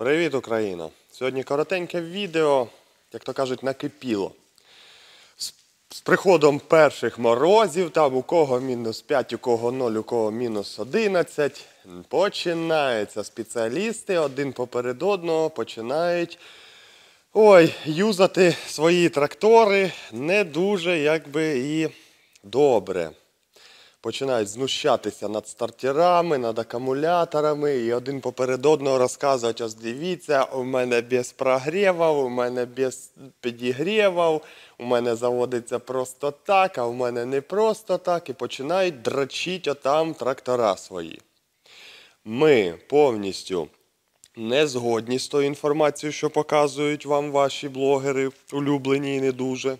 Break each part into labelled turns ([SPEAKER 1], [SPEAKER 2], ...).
[SPEAKER 1] Привіт, Україна! Сьогодні коротеньке відео, як то кажуть, накипіло. З, приходом перших морозів, там у кого мінус 5, у кого 0, у кого мінус 11, починається. Спеціалісти один поперед одного починають ой, юзати свої трактори не дуже якби і добре починають знущатися над стартерами, над акумуляторами, і один поперед одного розказують, ось дивіться, у мене без прогрівів, у мене без підігрівів, у мене заводиться просто так, а у мене не просто так, і починають дрочити отам трактора свої. Ми повністю не згодні з тою інформацією, що показують вам ваші блогери, улюблені і не дуже.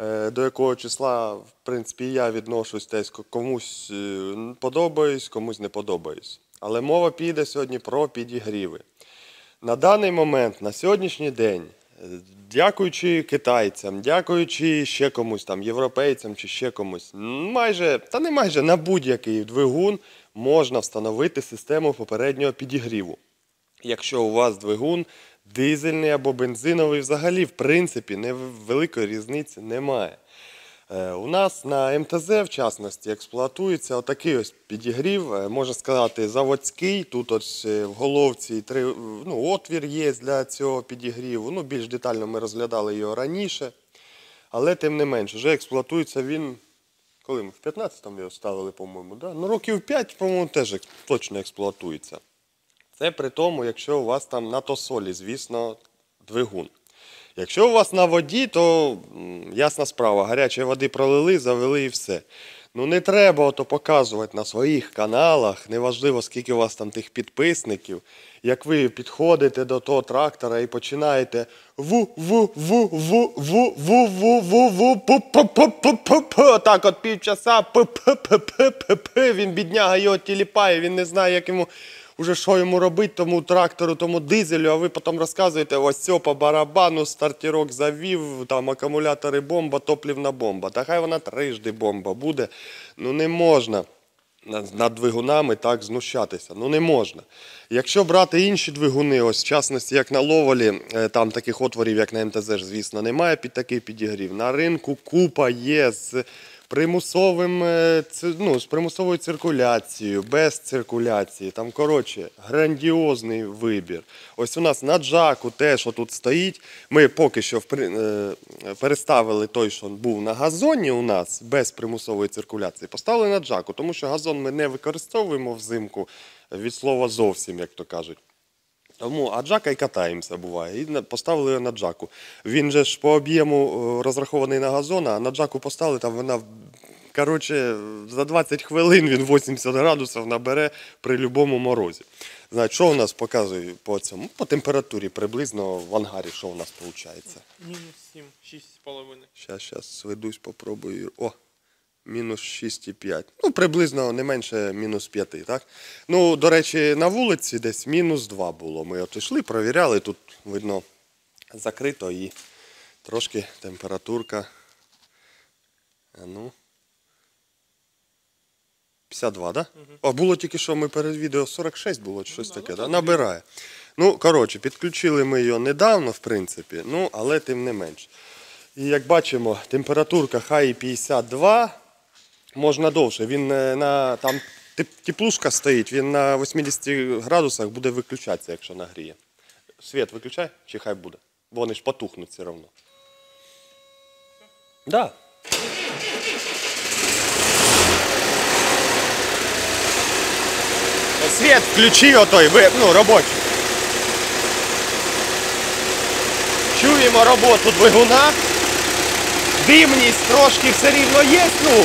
[SPEAKER 1] Е, До якого числа, в принципі, я відношусь десь комусь е, подобаюсь, комусь не подобаюсь. Але мова піде сьогодні про підігріви. На даний момент, на сьогоднішній день, е, дякуючи китайцям, дякуючи ще комусь там, європейцям чи ще комусь, майже, та не майже на будь-який двигун можна встановити систему попереднього підігріву. Якщо у вас двигун дизельний або бензиновий, взагалі, в принципі, великої різниці немає. Е, У нас на МТЗ, в частності, експлуатується отакий ось підігрів, е, можна сказати, заводський. Тут ось е, в головці три, ну, отвір є для цього підігріву. Ну, більш детально ми розглядали його раніше. Але тим не менш, вже експлуатується він. Коли ми в 15-му його ставили, по-моєму, да? ну років 5, по-моєму, теж точно експлуатується. Це при тому, якщо у вас там на тосолі, звісно, двигун. Якщо у вас на воді, то ясна справа, гарячої води пролили, завели і все. Ну не треба ото показувати на своїх каналах, неважливо, скільки у вас там тих підписників, як ви підходите до того трактора і починаєте ву ву ву ву ву ву ву ву ву пу пу пу пу пу пу так от півчаса пу пу пу пу пу він бідняга його тіліпає, він не знає, як йому уже що йому робити, тому трактору, тому дизелю, а ви потім розказуєте, ось все по барабану, стартірок завів, там акумулятори бомба, топлівна бомба. Та хай вона трижди бомба буде. Ну не можна над, двигунами так знущатися. Ну не можна. Якщо брати інші двигуни, ось в частності, як на ловолі, е, там таких отворів, як на МТЗ, звісно, немає під такий підігрів. На ринку купа є з примусовим, е, ну, з примусовою циркуляцією, без циркуляції. Там, коротше, грандіозний вибір. Ось у нас на джаку те, що тут стоїть. Ми поки що е, переставили той, що був на газоні у нас без примусової циркуляції. Поставили на джаку, тому що газон ми не використовуємо взимку від слова зовсім, як то кажуть. Тому а джака і катаємося буває. І поставили його на джаку. Він же ж по об'єму е, розрахований на газон, а на джаку поставили, там вона. Коротше, за 20 хвилин він 80 градусів набере при будь-якому морозі. Значить, що у нас показує по цьому? По температурі приблизно в ангарі, що у нас виходить.
[SPEAKER 2] Мінус 7, 6,5.
[SPEAKER 1] Зараз, зараз сведусь, попробую. О, мінус 6,5. Ну, приблизно не менше мінус 5, так? Ну, до речі, на вулиці десь мінус 2 було. Ми от йшли, провіряли, тут видно закрито і трошки температурка. Ну. 52, так? Да? А було тільки що ми перед відео 46 було, чи щось таке, да? набирає. Ну, коротше, підключили ми його недавно, в принципі, ну, але тим не менш. І як бачимо, температурка хай 52, можна довше. Він е, на там теплушка стоїть, він на 80 градусах буде виключатися, якщо нагріє. Світ виключай, чи хай буде? Бо вони ж потухнуть все одно. Да. Світ включи отой, ви, ну, робочий. Чуємо роботу двигуна. Димність трошки все рівно є. Ну,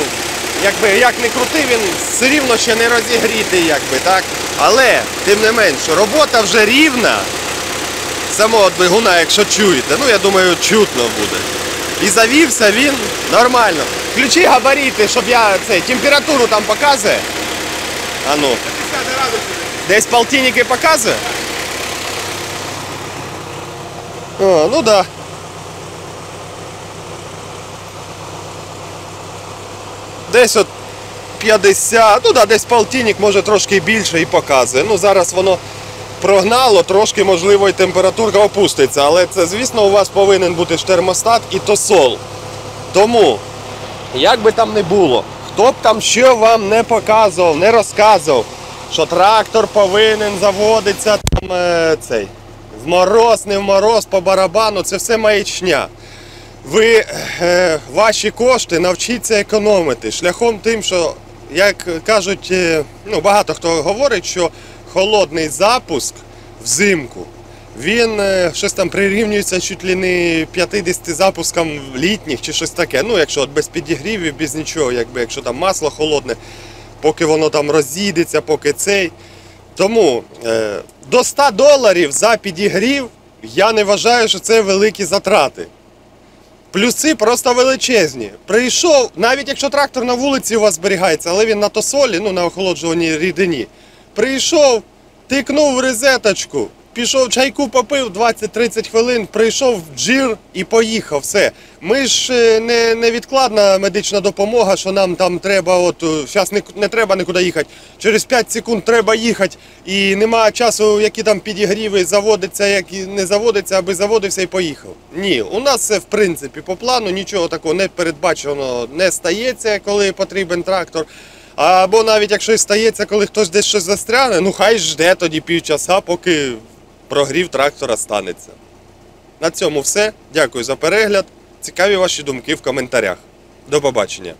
[SPEAKER 1] якби як не крути, він все рівно ще не розігрітий, якби, так? Але, тим не менше, робота вже рівна самого двигуна, якщо чуєте. Ну, я думаю, чутно буде. І завівся він нормально. Включи габарити, щоб я цей, температуру там показує. А ну. Десь полтинники показує? О, ну да. Десь от 50, ну да, десь полтинник, може трошки більше і показує. Ну зараз воно прогнало, трошки, можливо, і температурка опуститься. Але це, звісно, у вас повинен бути ж термостат і тосол. Тому, як би там не було, хто б там що вам не показував, не розказував, що трактор повинен заводитися там е, цей, в мороз, не в мороз, по барабану, це все маячня. Ви е, ваші кошти навчіться економити шляхом тим, що, як кажуть, е, ну, багато хто говорить, що холодний запуск взимку. Він е, щось там прирівнюється чуть ли не 50 запускам літніх чи щось таке. Ну, якщо от без підігрівів, без нічого, якби якщо там масло холодне, поки воно там розійдеться, поки цей. Тому е, до 100 доларів за підігрів я не вважаю, що це великі затрати. Плюси просто величезні. Прийшов, навіть якщо трактор на вулиці у вас зберігається, але він на тосолі, ну на охолоджуваній рідині. Прийшов, тикнув в розеточку, пішов чайку попив 20-30 хвилин, прийшов в джир і поїхав. Все. Ми ж е, не невідкладна медична допомога, що нам там треба, от зараз не, не треба нікуди їхати. Через 5 секунд треба їхати, і немає часу, які там підігріви заводиться, як не заводиться, аби заводився і поїхав. Ні, у нас все в принципі по плану, нічого такого не передбачено не стається, коли потрібен трактор. Або навіть якщо і стається, коли хтось десь щось застряне, ну хай жде тоді півчаса, поки прогрів трактора станеться. На цьому все. Дякую за перегляд. Цікаві ваші думки в коментарях. До побачення.